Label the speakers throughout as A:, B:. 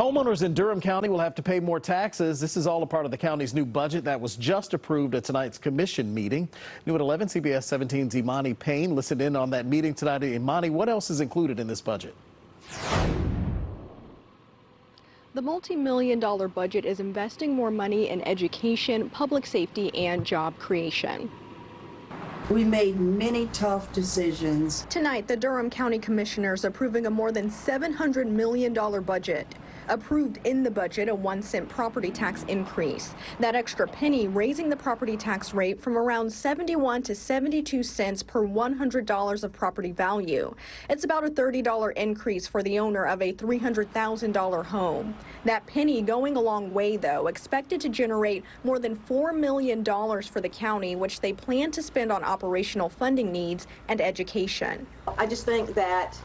A: Homeowners in Durham County will have to pay more taxes. This is all a part of the county's new budget that was just approved at tonight's commission meeting. New at 11, CBS 17's Imani Payne listened in on that meeting tonight. Imani, what else is included in this budget?
B: The multi-million dollar budget is investing more money in education, public safety, and job creation.
C: We made many tough decisions.
B: Tonight, the Durham County Commissioners approving a more than $700 million budget. Approved in the budget a one cent property tax increase. That extra penny raising the property tax rate from around 71 to 72 cents per $100 of property value. It's about a $30 increase for the owner of a $300,000 home. That penny going a long way, though, expected to generate more than $4 million for the county, which they plan to spend on operational funding needs and education.
D: I just think that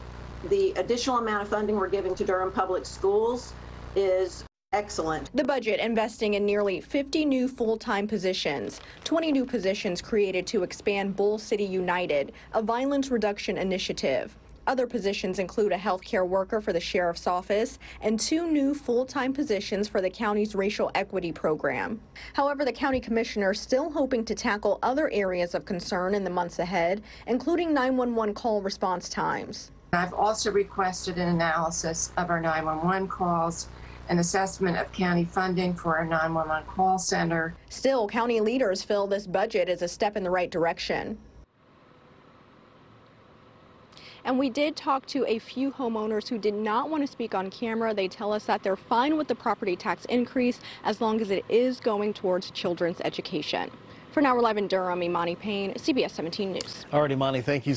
D: the additional amount of funding we're giving to Durham Public Schools is excellent.
B: The budget investing in nearly 50 new full-time positions, 20 new positions created to expand Bull City United, a violence reduction initiative. Other positions include a healthcare worker for the sheriff's office and two new full-time positions for the county's racial equity program. However, the county commissioner is still hoping to tackle other areas of concern in the months ahead, including 911 call response times.
E: I've also requested an analysis of our 911 calls, an assessment of county funding for our 911 call center.
B: Still, county leaders feel this budget is a step in the right direction. And we did talk to a few homeowners who did not want to speak on camera. They tell us that they're fine with the property tax increase as long as it is going towards children's education. For now, we're live in Durham. Imani Payne, CBS 17 News.
A: All right, Imani, thank you.